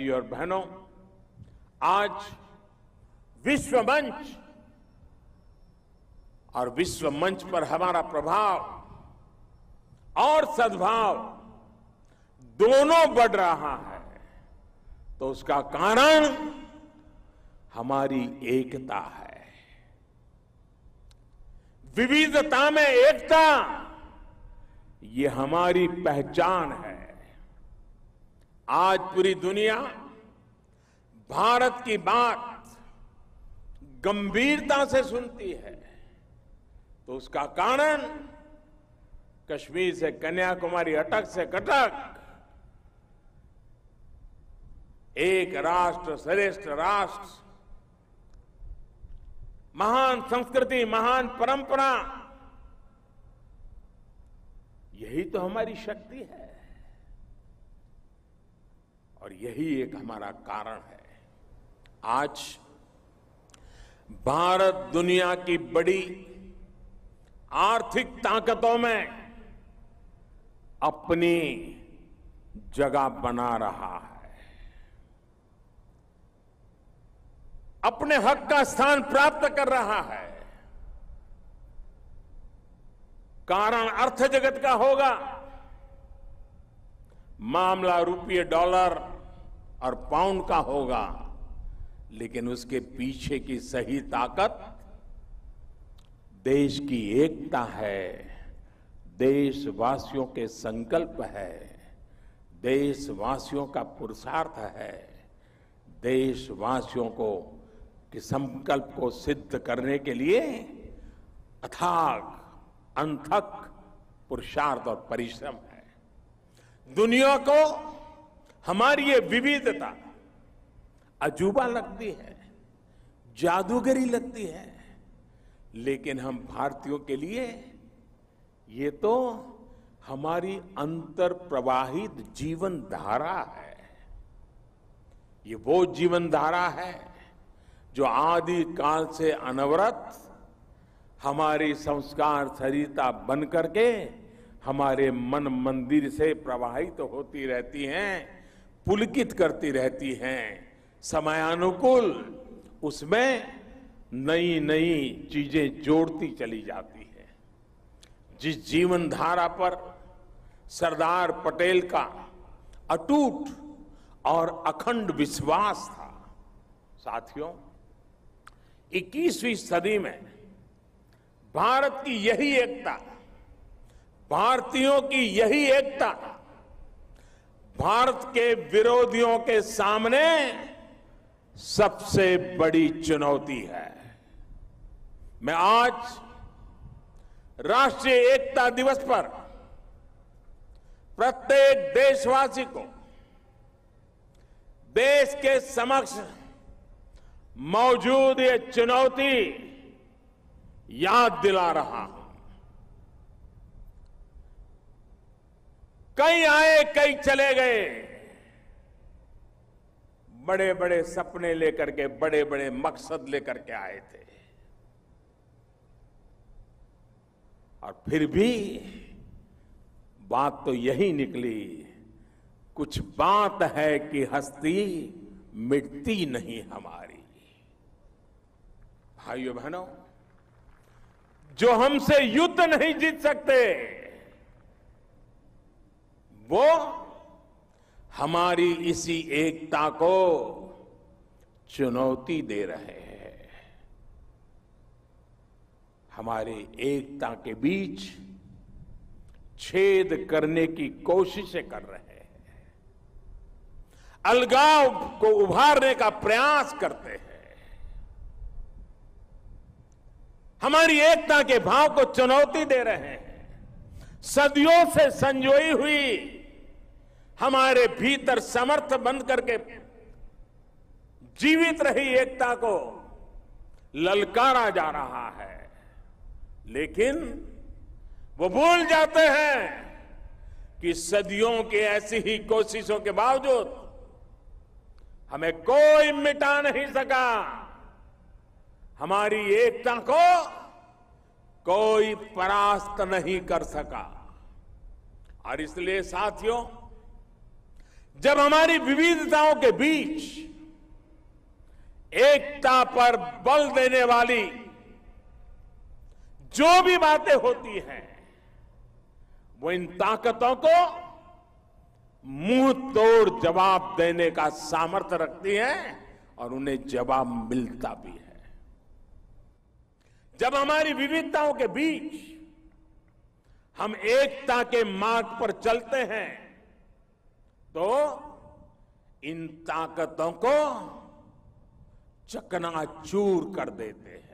भाइयों और बहनों, आज विश्व मंच और विश्व मंच पर हमारा प्रभाव और सद्भाव दोनों बढ़ रहा है। तो उसका कारण हमारी एकता है। विविधता में एकता, ये हमारी पहचान है। आज पूरी दुनिया भारत की बात गंभीरता से सुनती है। तो उसका कारण, कश्मीर से कन्याकुमारी अटक से कटक, एक राष्ट्र श्रेष्ठ राष्ट्र, महान संस्कृति, महान परंपरा, यही तो हमारी शक्ति है। और यही एक हमारा कारण है। आज भारत दुनिया की बड़ी आर्थिक ताकतों में अपनी जगह बना रहा है। अपने हक का स्थान प्राप्त कर रहा है। कारण अर्थ जगत का होगा। मामला रुपये डॉलर और पाउंड का होगा, लेकिन उसके पीछे की सही ताकत देश की एकता है, देशवासियों के संकल्प है, देशवासियों का पुरुषार्थ है, देशवासियों को कि संकल्प को सिद्ध करने के लिए अथाग अंथक पुरुषार्थ और परिश्रम है। दुनिया को हमारी ये विविधता अजूबा लगती है, जादूगरी लगती है, लेकिन हम भारतीयों के लिए ये तो हमारी अंतर प्रवाहित जीवन धारा है। ये वो जीवन धारा है जो आदि काल से अनवरत हमारी संस्कार सरिता बन करके हमारे मन मंदिर से प्रवाहित तो होती रहती हैं। पुलकित करती रहती हैं। समयानुकूल उसमें नई नई चीज़ें जोड़ती चली जाती है। जिस जीवन धारा पर सरदार पटेल का अटूट और अखंड विश्वास था, साथियों 21वीं सदी में भारत की यही एकता, भारतीयों की यही एकता भारत के विरोधियों के सामने सबसे बड़ी चुनौती है। मैं आज राष्ट्रीय एकता दिवस पर प्रत्येक देशवासी को देश के समक्ष मौजूद ये चुनौती याद दिला रहा हूँ। कई आए कई चले गए। बड़े बड़े सपने लेकर के बड़े बड़े मकसद लेकर के आए थे। और फिर भी बात तो यही निकली, कुछ बात है कि हस्ती मिटती नहीं हमारी। भाइयों बहनों जो हमसे युद्ध नहीं जीत सकते वो हमारी इसी एकता को चुनौती दे रहे हैं। हमारे एकता के बीच छेद करने की कोशिशें कर रहे हैं। अलगाव को उभारने का प्रयास करते हैं। हमारी एकता के भाव को चुनौती दे रहे हैं। सदियों से संजोई हुई हमारे भीतर समर्थ बंद करके जीवित रही एकता को ललकारा जा रहा है। लेकिन वो भूल जाते हैं कि सदियों की ऐसी ही कोशिशों के बावजूद हमें कोई मिटा नहीं सका। हमारी एकता को कोई परास्त नहीं कर सका। और इसलिए साथियों जब हमारी विविधताओं के बीच एकता पर बल देने वाली जो भी बातें होती हैं, वो इन ताकतों को मुँह तोड़ जवाब देने का सामर्थ्य रखती हैं और उन्हें जवाब मिलता भी है। जब हमारी विविधताओं के बीच हम एकता के मार्ग पर चलते हैं तो इन ताकतों को चकनाचूर कर देते हैं।